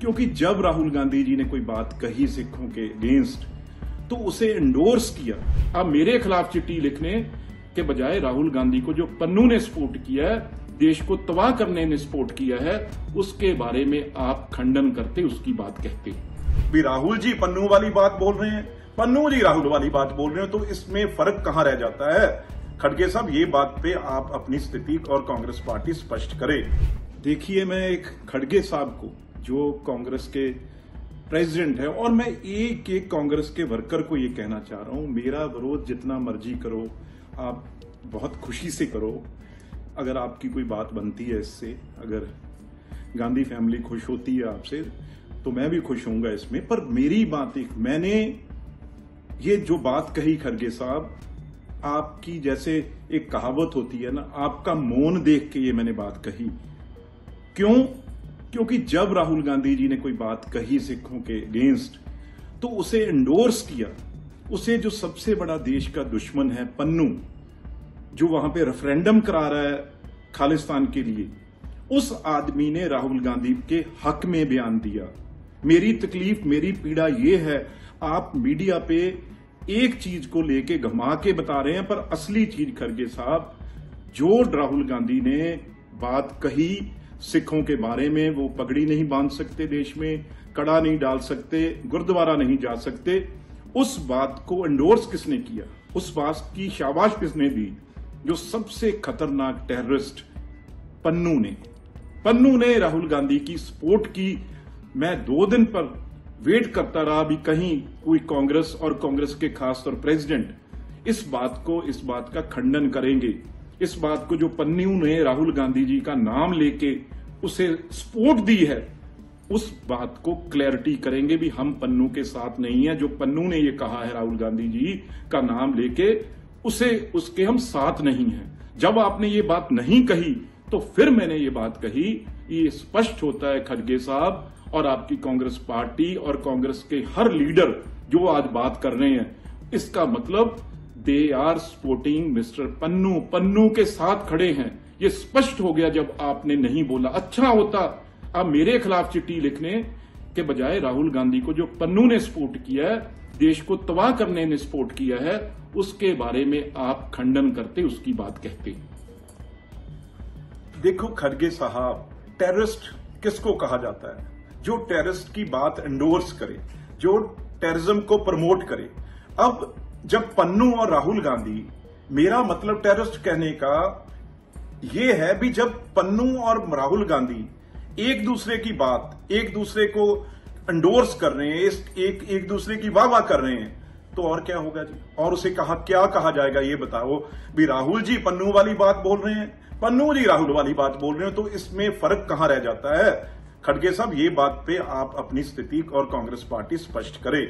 क्योंकि जब राहुल गांधी जी ने कोई बात कही सिखों के अगेंस्ट तो उसे इंडोर्स किया। अब मेरे खिलाफ चिट्ठी लिखने के बजाय राहुल गांधी को जो पन्नू ने सपोर्ट किया है देश को तबाह करने ने सपोर्ट किया है उसके बारे में आप खंडन करते उसकी बात कहते। भी राहुल जी पन्नू वाली बात बोल रहे हैं। पन्नू जी राहुल वाली बात बोल रहे हैं तो इसमें फ़र्क कहाँ रह जाता है? खड़गे साहब ये बात पे आप अपनी स्थिति और कांग्रेस पार्टी स्पष्ट करें। देखिए मैं एक खड़गे साहब को जो कांग्रेस के प्रेसिडेंट है, और मैं एक एक कांग्रेस के वर्कर को ये कहना चाह रहा हूँ, मेरा विरोध जितना मर्ज़ी करो, आप बहुत खुशी से करो। अगर आपकी कोई बात बनती है इससे, अगर गांधी फैमिली खुश होती है आपसे तो मैं भी खुश होऊँगा इसमें। पर मेरी बात एक, मैंने ये जो बात कही खरगे साहब, आपकी जैसे एक कहावत होती है ना, आपका मौन देख के ये मैंने बात कही। क्यों? क्योंकि जब राहुल गांधी जी ने कोई बात कही सिखों के अगेंस्ट तो उसे इंडोर्स किया। उसे जो सबसे बड़ा देश का दुश्मन है, पन्नू, जो वहाँ पे रेफरेंडम करा रहा है खालिस्तान के लिए, उस आदमी ने राहुल गांधी के हक में बयान दिया। मेरी तकलीफ़, मेरी पीड़ा ये है, आप मीडिया पे एक चीज़ को लेके घमा के बता रहे हैं, पर असली चीज़ खरगे साहब, जो राहुल गांधी ने बात कही सिखों के बारे में वो पगड़ी नहीं बाँध सकते देश में, कड़ा नहीं डाल सकते, गुरुद्वारा नहीं जा सकते। उस बात को एंडोर्स किसने किया? उस बात की शाबाश किसने दी? जो सबसे खतरनाक टेररिस्ट पन्नू ने। पन्नू ने राहुल गांधी की सपोर्ट की। मैं दो दिन पर वेट करता रहा भी कहीं कोई कांग्रेस और कांग्रेस के खास तौर प्रेसिडेंट इस बात को, इस बात का खंडन करेंगे। इस बात को जो पन्नू ने राहुल गांधी जी का नाम लेके उसे सपोर्ट दी है, उस बात को क्लैरिटी करेंगे भी हम पन्नू के साथ नहीं है। जो पन्नू ने ये कहा है राहुल गांधी जी का नाम लेके, उसे, उसके हम साथ नहीं है। जब आपने ये बात नहीं कही तो फिर मैंने ये बात कही, ये स्पष्ट होता है खड़गे साहब और आपकी कांग्रेस पार्टी और कांग्रेस के हर लीडर जो आज बात कर रहे हैं। इसका मतलब they are supporting mister Pannu. Pannu के साथ खड़े हैं। ये स्पष्ट हो गया जब आपने नहीं बोला। अच्छा होता। आप मेरे खिलाफ चिट्ठी लिखने के बजाय राहुल गांधी को जो पन्नू ने सपोर्ट किया है, देश को तबाह करने ने सपोर्ट किया है, उसके बारे में आप खंडन करते, उसकी बात कहते। देखो खड़गे साहब, टेररिस्ट किसको कहा जाता है? जो टेररिस्ट की बात एंडोर्स करे, जो टेररिज्म को प्रमोट करे। अब जब पन्नू और राहुल गांधी, मेरा मतलब टेररिस्ट कहने का यह है भी जब पन्नू और राहुल गांधी एक दूसरे की बात, एक दूसरे को अंडोर्स कर रहे हैं एक एक दूसरे की वाह वाह कर रहे हैं तो और क्या होगा जी? और उसे कहा, क्या कहा जाएगा ये बताओ? भी राहुल जी पन्नू वाली बात बोल रहे हैं। पन्नू जी राहुल वाली बात बोल रहे हैं तो इसमें फ़र्क कहाँ रह जाता है? खड़गे साहब, ये बात पे आप अपनी स्थिति और कांग्रेस पार्टी स्पष्ट करें।